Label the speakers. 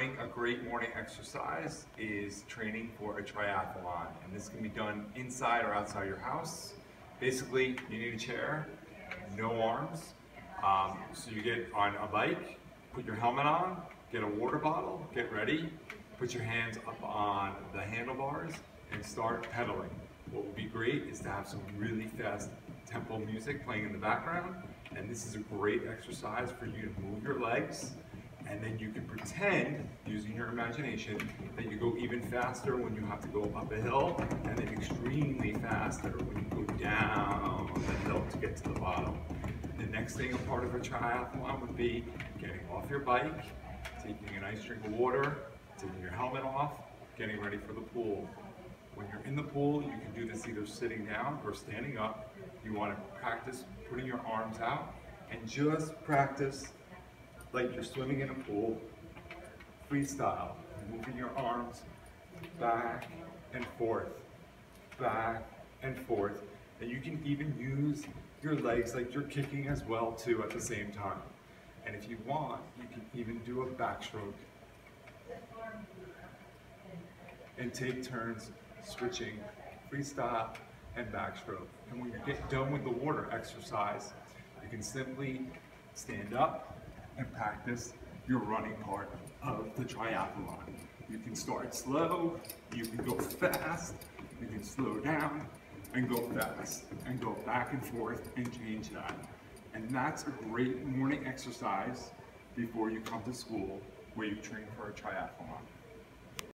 Speaker 1: morning, a great morning exercise is training for a triathlon. And this can be done inside or outside your house. Basically, you need a chair, no arms. Um, so you get on a bike, put your helmet on, get a water bottle, get ready, put your hands up on the handlebars and start pedaling. What would be great is to have some really fast tempo music playing in the background. And this is a great exercise for you to move your legs and then you can pretend, using your imagination, that you go even faster when you have to go up a hill, and then extremely faster when you go down the hill to get to the bottom. The next thing a part of a triathlon would be getting off your bike, taking a nice drink of water, taking your helmet off, getting ready for the pool. When you're in the pool, you can do this either sitting down or standing up. You want to practice putting your arms out and just practice like you're swimming in a pool, freestyle, moving your arms back and forth, back and forth. And you can even use your legs like you're kicking as well too at the same time. And if you want, you can even do a backstroke and take turns switching freestyle and backstroke. And when you get done with the water exercise, you can simply stand up, and practice your running part of the triathlon. You can start slow, you can go fast, you can slow down and go fast and go back and forth and change that. And that's a great morning exercise before you come to school where you train for a triathlon.